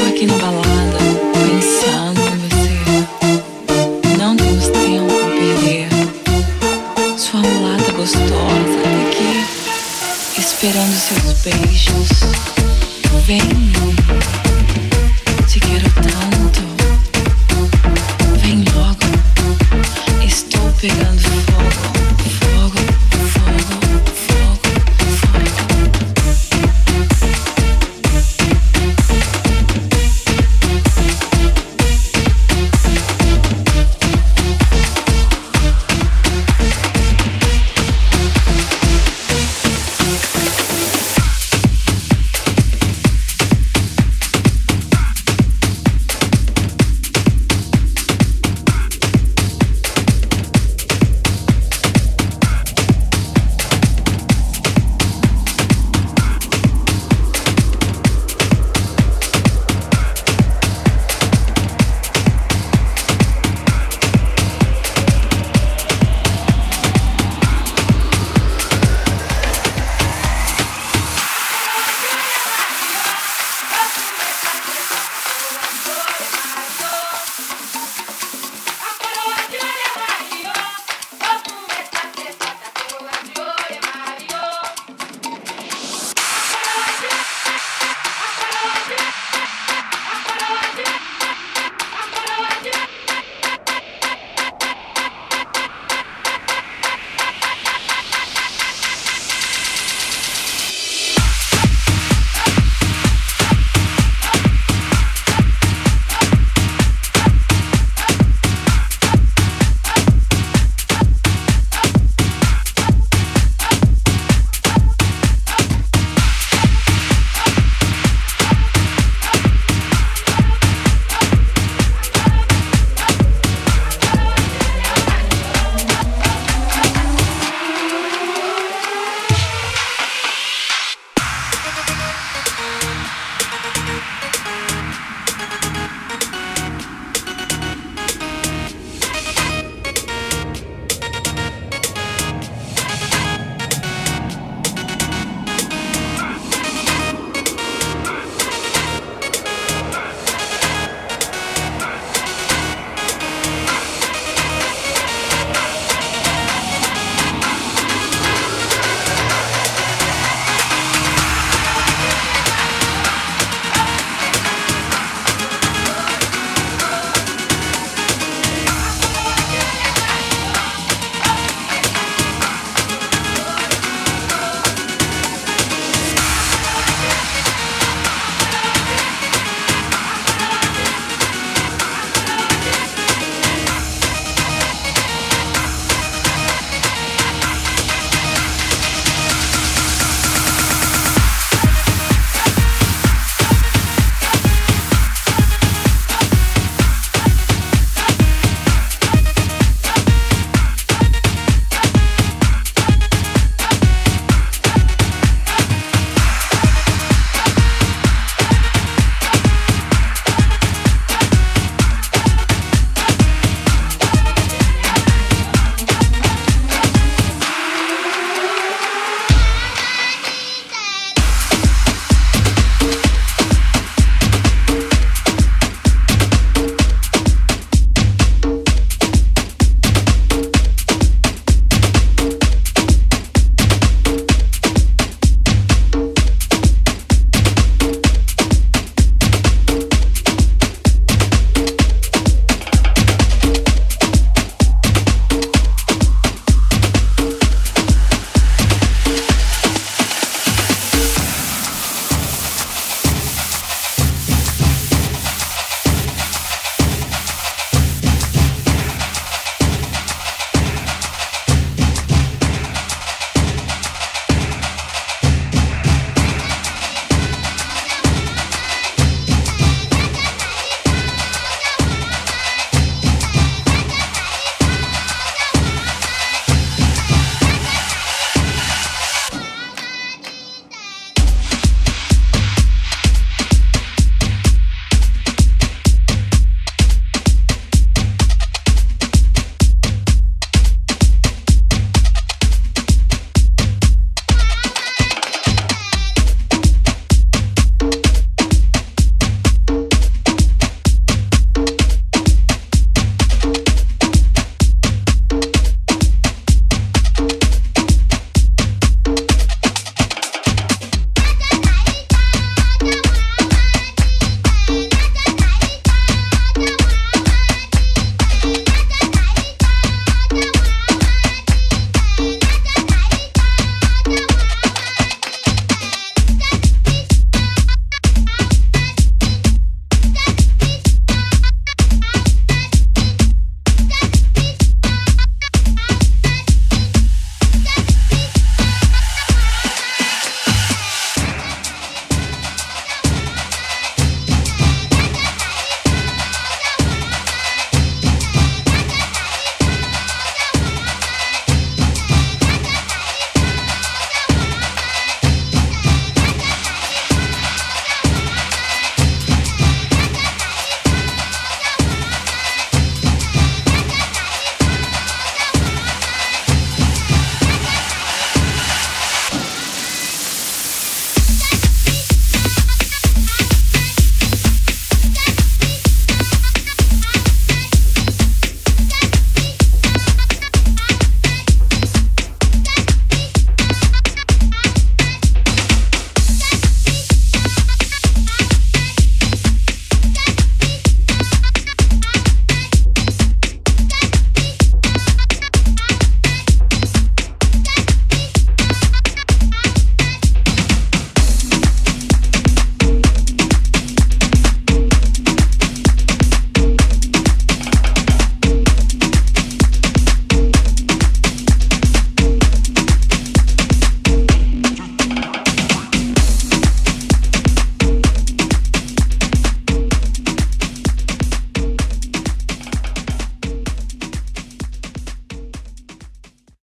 amor? Estou